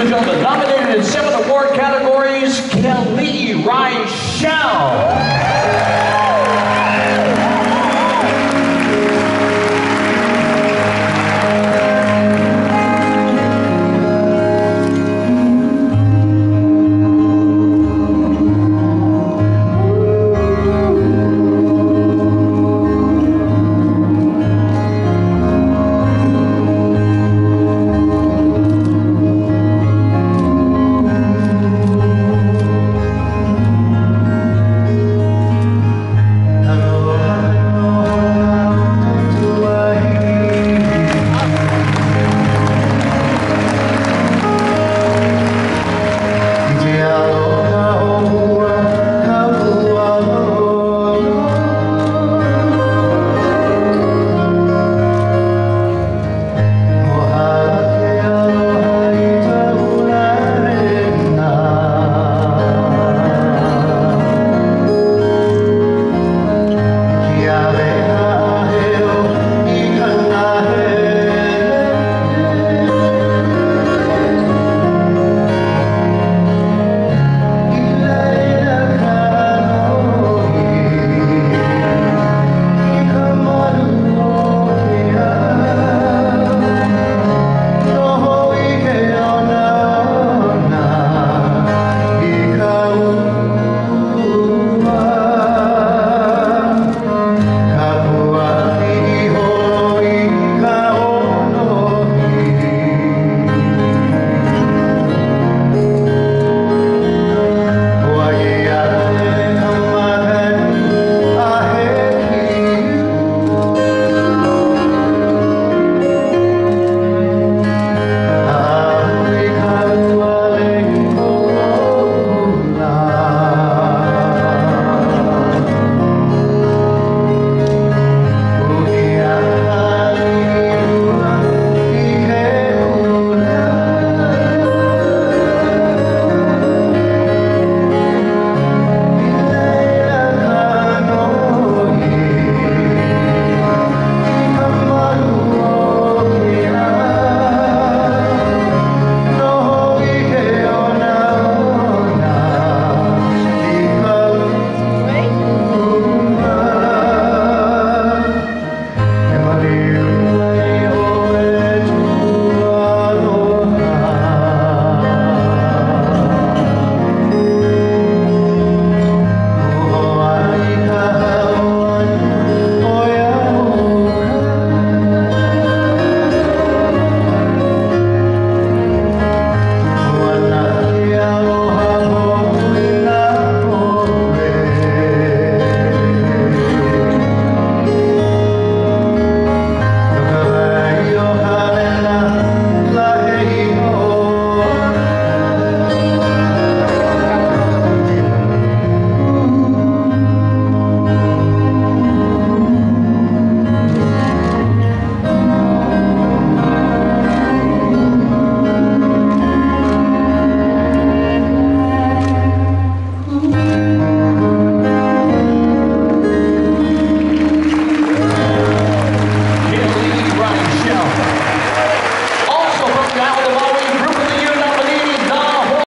and gentlemen, nominated in seven award categories, Kelly Reichel.